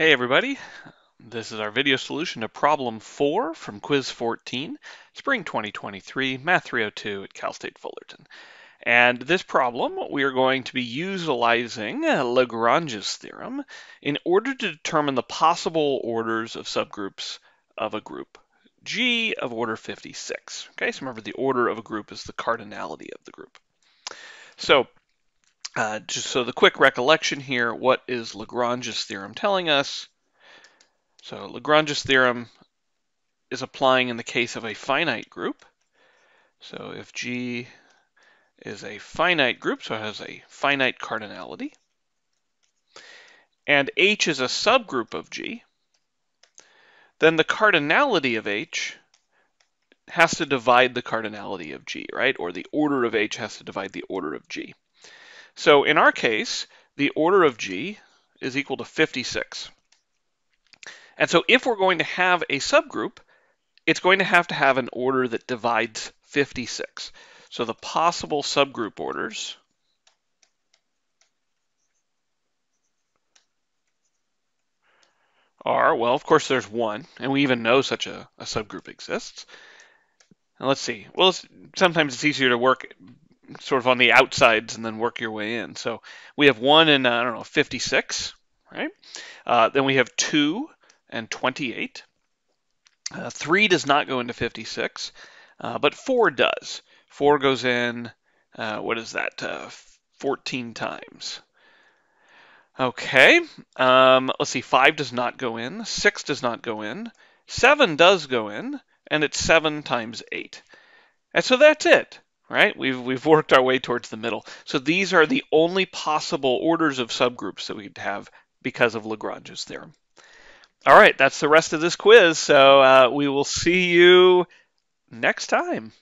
Hey everybody, this is our video solution to problem 4 from Quiz 14, Spring 2023, Math 302 at Cal State Fullerton. And this problem, we are going to be utilizing uh, Lagrange's theorem in order to determine the possible orders of subgroups of a group G of order 56. Okay, so remember the order of a group is the cardinality of the group. So uh, just so the quick recollection here, what is Lagrange's theorem telling us? So Lagrange's theorem is applying in the case of a finite group. So if G is a finite group, so it has a finite cardinality, and H is a subgroup of G, then the cardinality of H has to divide the cardinality of G, right? Or the order of H has to divide the order of G. So in our case, the order of G is equal to 56. And so if we're going to have a subgroup, it's going to have to have an order that divides 56. So the possible subgroup orders are, well, of course there's one, and we even know such a, a subgroup exists. And let's see. Well, sometimes it's easier to work sort of on the outsides and then work your way in. So we have 1 and, uh, I don't know, 56, right? Uh, then we have 2 and 28. Uh, 3 does not go into 56, uh, but 4 does. 4 goes in, uh, what is that, uh, 14 times. Okay, um, let's see, 5 does not go in, 6 does not go in, 7 does go in, and it's 7 times 8. And so that's it right? We've, we've worked our way towards the middle. So these are the only possible orders of subgroups that we'd have because of Lagrange's theorem. All right, that's the rest of this quiz. So uh, we will see you next time.